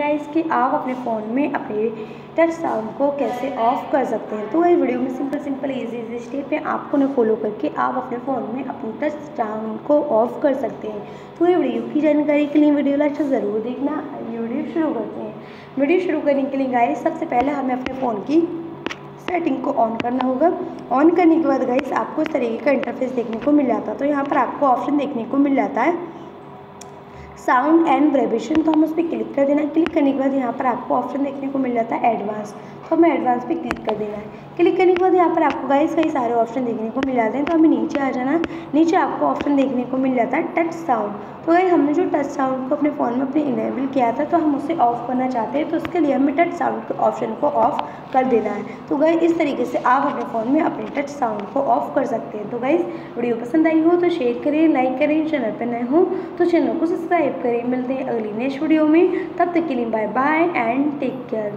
Guys कि आप अपने फ़ोन में अपने टच साउंड को कैसे ऑफ़ कर सकते हैं। तो इस वीडियो में simple simple easy easy step है आपको उन्हें फॉलो करके आप अपने फ़ोन में अपने टच साउंड को ऑफ़ कर सकते हैं। तो ये वीडियो की जानकारी के लिए वीडियो लास्ट ज़रूर देखना। ये वीडियो शुरू करते हैं। वीडियो शुरू करने के लिए गाइस सबसे पहले हमें अपने फ़ोन की सेटिंग को ऑन करना होगा। ऑन करने के बाद गाइस आपको इस तरीके का इंटरफेस देखने को मिल जाता है। तो यहाँ पर आपको ऑप्शन देखने को मिल जाता है। साउंड एंड वाइब्रेशन तो हम उस पर क्लिक कर देना है। क्लिक करने के बाद यहाँ पर आपको ऑप्शन देखने को मिल जाता है एडवांस तो हमें एडवांस पे क्लिक कर देना है। क्लिक करने के बाद यहाँ पर आपको गाइस कई सारे ऑप्शन देखने को मिल जाते हैं तो हमें नीचे आ जाना नीचे आपको ऑप्शन देखने को मिल जाता है टच साउंड तो गाइस हमने जो टच साउंड को अपने फ़ोन में अपने इनेबल किया था तो हम उसे ऑफ़ करना चाहते हैं तो उसके लिए हमें टच साउंड के ऑप्शन को ऑफ़ कर देना है। तो गाइस इस तरीके से आप अपने फ़ोन में अपने टच साउंड को ऑफ़ कर सकते हैं। तो गाइस वीडियो पसंद आई हो तो शेयर करें लाइक करें, चैनल पर नए हो तो चैनल को सब्सक्राइब करें। मिलते हैं अगली नेक्स्ट वीडियो में। तब तक के लिए bye bye and take care